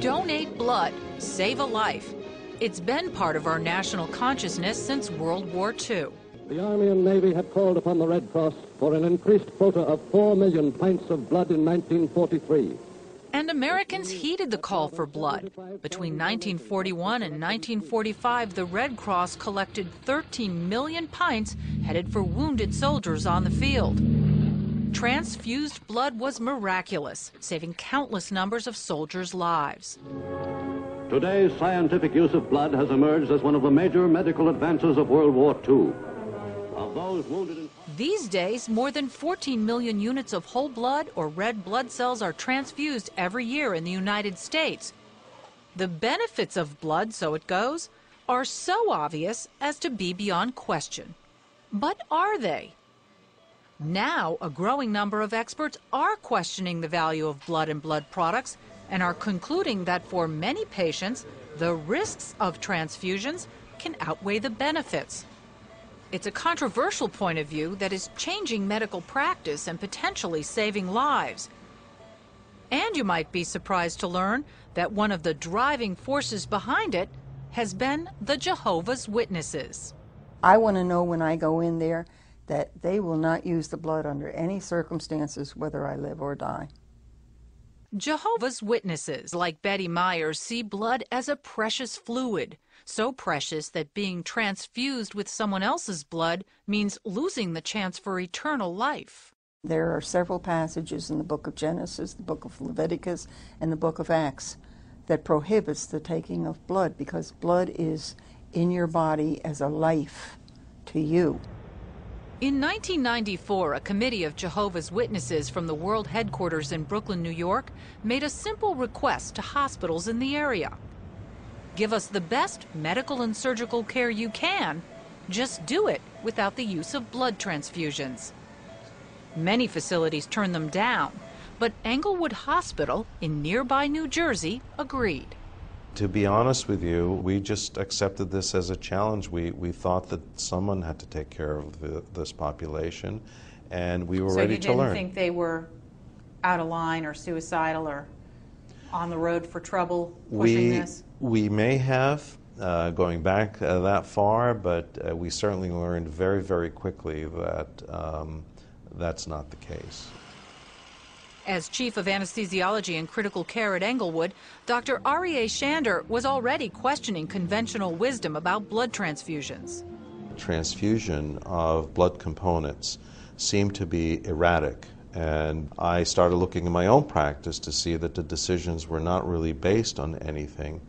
Donate blood, save a life. It's been part of our national consciousness since World War II. The Army and Navy had called upon the Red Cross for an increased quota of 4 million pints of blood in 1943. And Americans heeded the call for blood. Between 1941 and 1945, the Red Cross collected 13 million pints headed for wounded soldiers on the field. Transfused blood was miraculous, saving countless numbers of soldiers' lives. Today's scientific use of blood has emerged as one of the major medical advances of World War II. Of those wounded. These days, more than 14 million units of whole blood or red blood cells are transfused every year in the United States. The benefits of blood, so it goes, are so obvious as to be beyond question. But are they? Now, a growing number of experts are questioning the value of blood and blood products and are concluding that for many patients, the risks of transfusions can outweigh the benefits. It's a controversial point of view that is changing medical practice and potentially saving lives. And you might be surprised to learn that one of the driving forces behind it has been the Jehovah's Witnesses. I want to know when I go in there that they will not use the blood under any circumstances, whether I live or die. Jehovah's Witnesses, like Betty Myers, see blood as a precious fluid so precious that being transfused with someone else's blood means losing the chance for eternal life. There are several passages in the book of Genesis, the book of Leviticus, and the book of Acts that prohibits the taking of blood because blood is in your body as a life to you. In 1994, a committee of Jehovah's Witnesses from the world headquarters in Brooklyn, New York, made a simple request to hospitals in the area. Give us the best medical and surgical care you can. Just do it without the use of blood transfusions. Many facilities turn them down, but Englewood Hospital in nearby New Jersey agreed. To be honest with you, we just accepted this as a challenge. We, we thought that someone had to take care of the, this population, and we were so ready to learn. So you didn't think they were out of line or suicidal or on the road for trouble pushing we, this? We may have, uh, going back uh, that far, but uh, we certainly learned very, very quickly that um, that's not the case. As chief of anesthesiology and critical care at Englewood, Dr. Aryeh Shander was already questioning conventional wisdom about blood transfusions. Transfusion of blood components seemed to be erratic and I started looking in my own practice to see that the decisions were not really based on anything.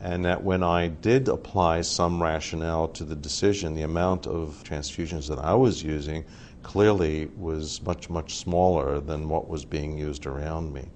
And that when I did apply some rationale to the decision, the amount of transfusions that I was using clearly was much, much smaller than what was being used around me.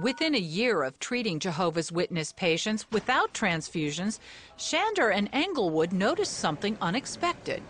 Within a year of treating Jehovah's Witness patients without transfusions, Shander and Englewood noticed something unexpected.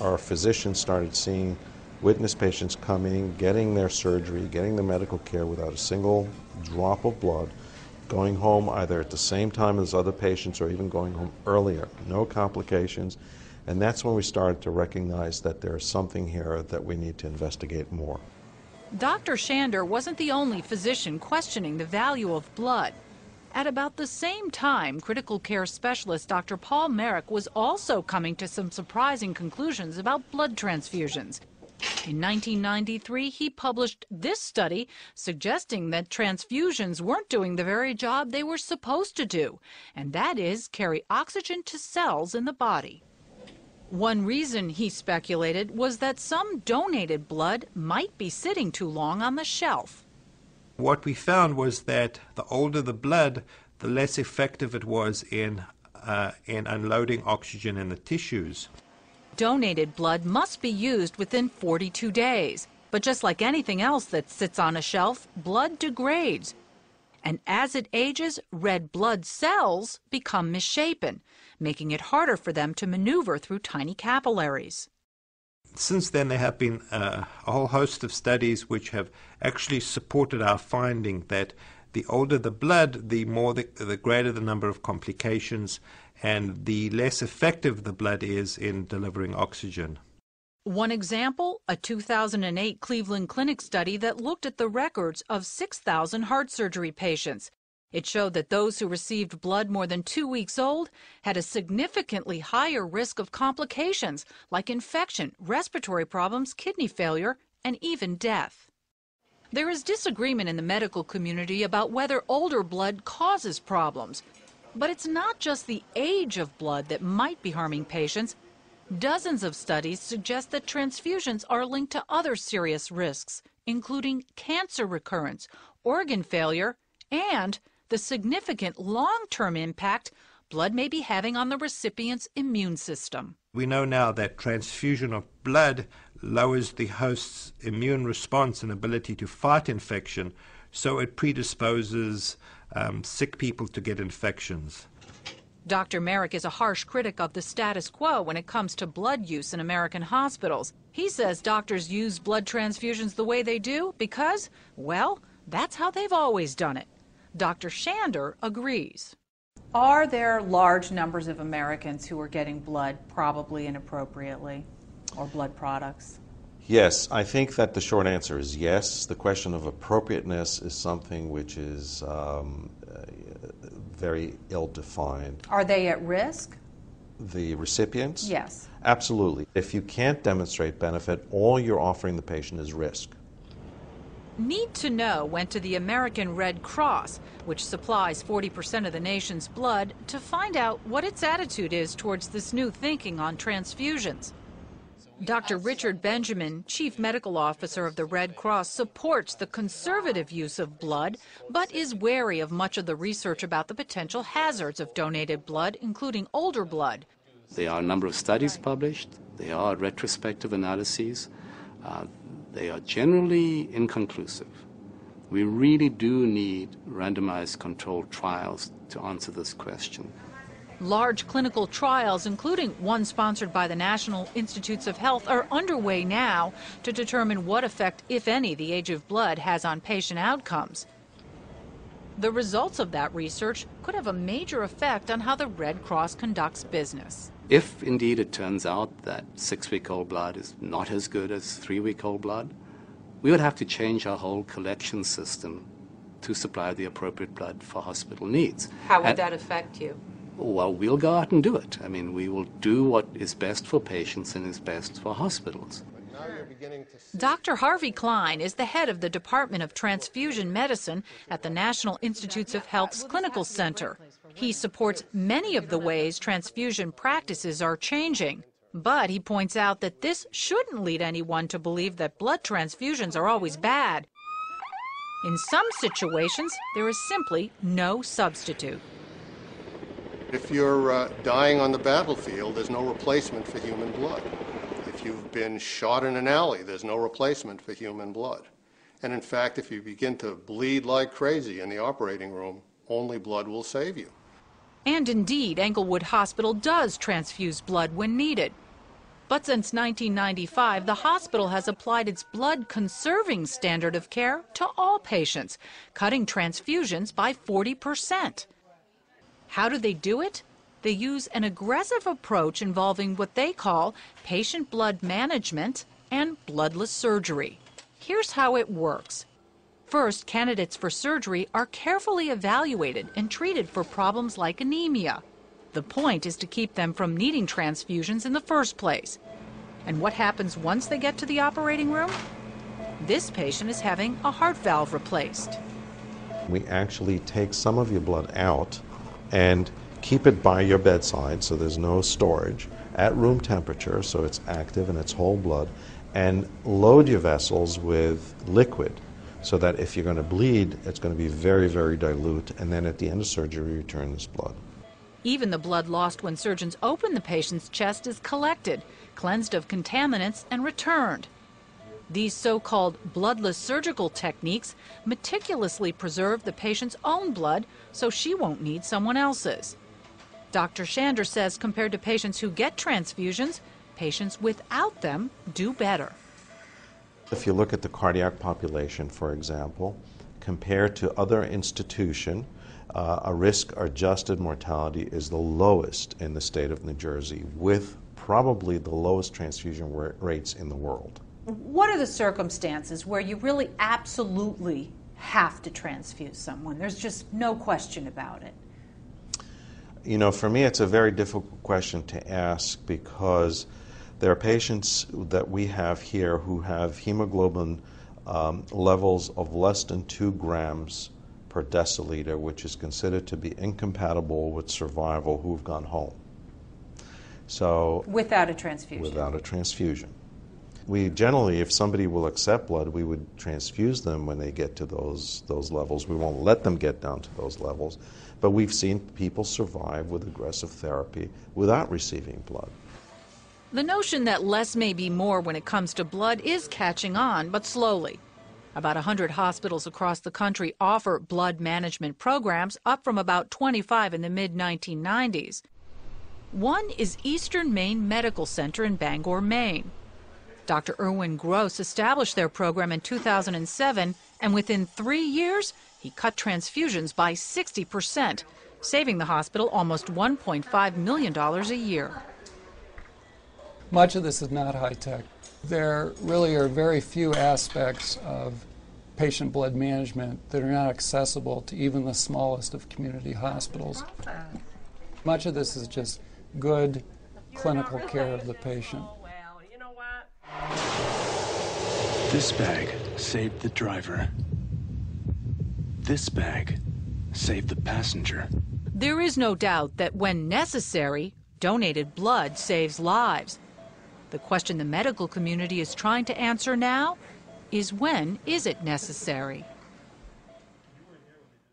Our physicians started seeing witness patients coming, getting their surgery, getting the medical care without a single drop of blood, going home either at the same time as other patients or even going home earlier, no complications. And that's when we started to recognize that there's something here that we need to investigate more. Dr. Shander wasn't the only physician questioning the value of blood. At about the same time, critical care specialist Dr. Paul Marik was also coming to some surprising conclusions about blood transfusions. In 1993, he published this study suggesting that transfusions weren't doing the very job they were supposed to do, and that is carry oxygen to cells in the body. One reason, he speculated, was that some donated blood might be sitting too long on the shelf. What we found was that the older the blood, the less effective it was in, uh, in unloading oxygen in the tissues. Donated blood must be used within 42 days. But just like anything else that sits on a shelf, blood degrades. And as it ages, red blood cells become misshapen, making it harder for them to maneuver through tiny capillaries. Since then, there have been uh, a whole host of studies which have actually supported our finding that the older the blood, the more the, the greater the number of complications and the less effective the blood is in delivering oxygen. One example, a 2008 Cleveland Clinic study that looked at the records of 6,000 heart surgery patients. It showed that those who received blood more than two weeks old had a significantly higher risk of complications like infection, respiratory problems, kidney failure, and even death. There is disagreement in the medical community about whether older blood causes problems. But it's not just the age of blood that might be harming patients. Dozens of studies suggest that transfusions are linked to other serious risks, including cancer recurrence, organ failure, and the significant long term impact blood may be having on the recipient's immune system. We know now that transfusion of blood lowers the host's immune response and ability to fight infection, so it predisposes um, sick people to get infections. Dr. Marik is a harsh critic of the status quo when it comes to blood use in American hospitals. He says doctors use blood transfusions the way they do because, well, that's how they've always done it. Dr. Shander agrees. Are there large numbers of Americans who are getting blood probably inappropriately or blood products? Yes, I think that the short answer is yes. The question of appropriateness is something which is um, uh, very ill defined. Are they at risk? The recipients? Yes. Absolutely. If you can't demonstrate benefit, all you're offering the patient is risk. Need to Know went to the American Red Cross, which supplies 40% of the nation's blood, to find out what its attitude is towards this new thinking on transfusions. Dr. Richard Benjamin, Chief Medical Officer of the Red Cross, supports the conservative use of blood, but is wary of much of the research about the potential hazards of donated blood, including older blood. There are a number of studies published, there are retrospective analyses. Uh, they are generally inconclusive. We really do need randomized controlled trials to answer this question. Large clinical trials, including one sponsored by the National Institutes of Health, are underway now to determine what effect, if any, the age of blood has on patient outcomes. The results of that research could have a major effect on how the Red Cross conducts business. If indeed it turns out that six week old blood is not as good as three week old blood, we would have to change our whole collection system to supply the appropriate blood for hospital needs. How would and, that affect you? Well, we'll go out and do it. I mean, we will do what is best for patients and is best for hospitals. Dr. Harvey Klein is the head of the Department of Transfusion Medicine at the National Institutes of Health's Clinical Center. He supports many of the ways transfusion practices are changing. But he points out that this shouldn't lead anyone to believe that blood transfusions are always bad. In some situations, there is simply no substitute. If you're uh, dying on the battlefield, there's no replacement for human blood. If you've been shot in an alley, there's no replacement for human blood. And in fact, if you begin to bleed like crazy in the operating room, only blood will save you. And indeed, Englewood Hospital does transfuse blood when needed. But since 1995, the hospital has applied its blood conserving standard of care to all patients, cutting transfusions by 40 percent. How do they do it? They use an aggressive approach involving what they call patient blood management and bloodless surgery. Here's how it works. First, candidates for surgery are carefully evaluated and treated for problems like anemia. The point is to keep them from needing transfusions in the first place. And what happens once they get to the operating room? This patient is having a heart valve replaced. We actually take some of your blood out and keep it by your bedside so there's no storage at room temperature so it's active and it's whole blood and load your vessels with liquid so that if you're going to bleed, it's going to be very, very dilute, and then at the end of surgery, return this blood. Even the blood lost when surgeons open the patient's chest is collected, cleansed of contaminants, and returned. These so called bloodless surgical techniques meticulously preserve the patient's own blood so she won't need someone else's. Dr. Shander says compared to patients who get transfusions, patients without them do better. If you look at the cardiac population, for example, compared to other institution, uh, a risk-adjusted mortality is the lowest in the state of New Jersey with probably the lowest transfusion rates in the world. What are the circumstances where you really absolutely have to transfuse someone? There's just no question about it. You know, for me, it's a very difficult question to ask because there are patients that we have here who have hemoglobin um, levels of less than two grams per deciliter, which is considered to be incompatible with survival, who've gone home. So without a transfusion. Without a transfusion. We generally, if somebody will accept blood, we would transfuse them when they get to those those levels. We won't let them get down to those levels, but we've seen people survive with aggressive therapy without receiving blood. The notion that less may be more when it comes to blood is catching on, but slowly. About 100 hospitals across the country offer blood management programs, up from about 25 in the mid 1990s. One is Eastern Maine Medical Center in Bangor, Maine. Dr. Irwin Gross established their program in 2007, and within three years, he cut transfusions by 60%, saving the hospital almost $1.5 million a year. Much of this is not high tech. There really are very few aspects of patient blood management that are not accessible to even the smallest of community hospitals. Much of this is just good clinical care of the patient. This bag saved the driver. This bag saved the passenger. There is no doubt that when necessary, donated blood saves lives. The question the medical community is trying to answer now is when is it necessary?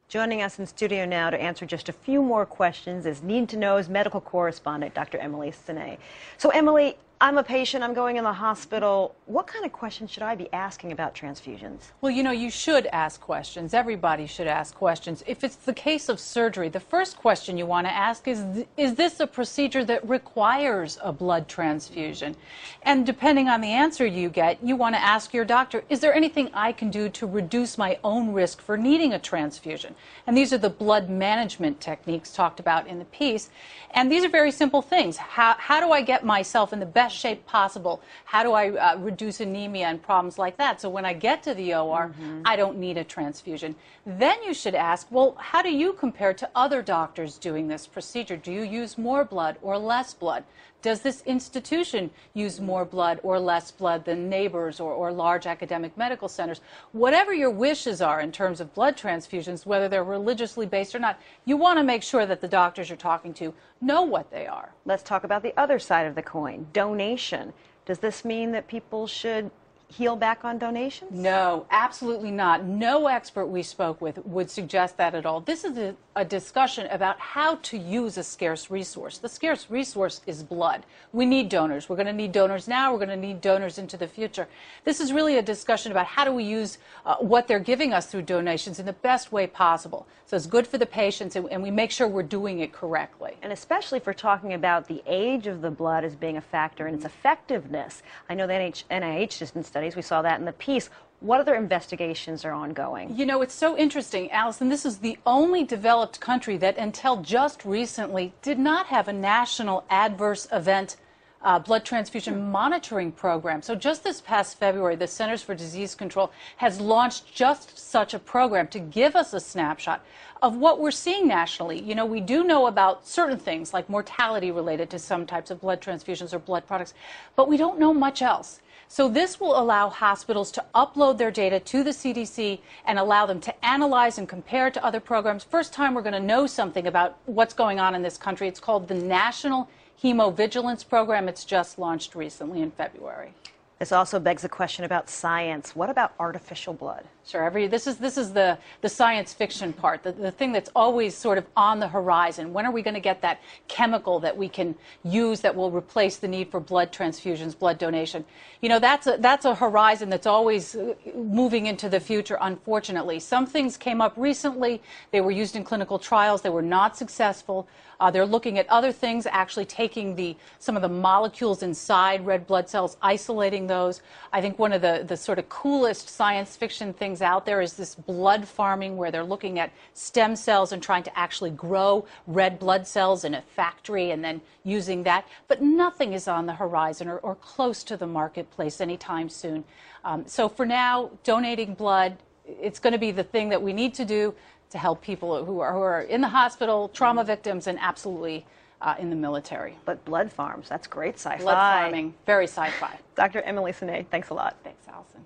Joining us in studio now to answer just a few more questions is Need to Know's medical correspondent, Dr. Emily Senay. So, Emily, I'm a patient, I'm going in the hospital. What kind of questions should I be asking about transfusions? Well, you know, you should ask questions. Everybody should ask questions. If it's the case of surgery, the first question you want to ask is Is this a procedure that requires a blood transfusion? And depending on the answer you get, you want to ask your doctor Is there anything I can do to reduce my own risk for needing a transfusion? And these are the blood management techniques talked about in the piece. And these are very simple things. How, how do I get myself in the best best shape possible. How do I uh, reduce anemia and problems like that? So when I get to the OR, mm-hmm. I don't need a transfusion. Then you should ask, well, how do you compare to other doctors doing this procedure? Do you use more blood or less blood? Does this institution use more blood or less blood than neighbors or, or, large academic medical centers? Whatever your wishes are in terms of blood transfusions, whether they're religiously based or not, you want to make sure that the doctors you're talking to know what they are. Let's talk about the other side of the coin donation. Does this mean that people should heal back on donations? No, absolutely not. No expert we spoke with would suggest that at all. This is a, a, discussion about how to use a scarce resource. The scarce resource is blood. We need donors. We're going to need donors now. We're going to need donors into the future. This is really a discussion about how do we use uh, what they're giving us through donations in the best way possible. So it's good for the patients, and, and we make sure we're doing it correctly. And especially for talking about the age of the blood as being a factor in its effectiveness. I know the NIH, NIH just studies. We saw that in the piece. What other investigations are ongoing? You know, it's so interesting, Allison. This is the only developed country that, until just recently, did not have a national adverse event uh, blood transfusion monitoring program. So, just this past February, the Centers for Disease Control has launched just such a program to give us a snapshot of what we're seeing nationally. You know, we do know about certain things like mortality related to some types of blood transfusions or blood products, but we don't know much else. So this will allow hospitals to upload their data to the CDC and allow them to analyze and compare to other programs. First time we're going to know something about what's going on in this country. It's called the National Hemovigilance Program. It's just launched recently in February. This also begs a question about science. What about artificial blood? Sure. Every this is this is the the science fiction part, the, the thing that's always sort of on the horizon. When are we going to get that chemical that we can use that will replace the need for blood transfusions, blood donation? You know, that's a that's a horizon that's always uh, moving into the future. Unfortunately, some things came up recently. They were used in clinical trials. They were not successful. Uh, they're looking at other things, actually taking the some of the molecules inside red blood cells, isolating those. I think one of the, the sort of coolest science fiction things out there is this blood farming, where they're looking at stem cells and trying to actually grow red blood cells in a factory and then using that. But nothing is on the horizon or, or close to the marketplace anytime soon. Um, so for now, donating blood, it's going to be the thing that we need to do to help people who are, who are in the hospital, trauma victims, and absolutely uh, in the military. But blood farms, that's great sci-fi. Blood farming, very sci-fi. Dr. Emily Senay, thanks a lot. Thanks, Allison.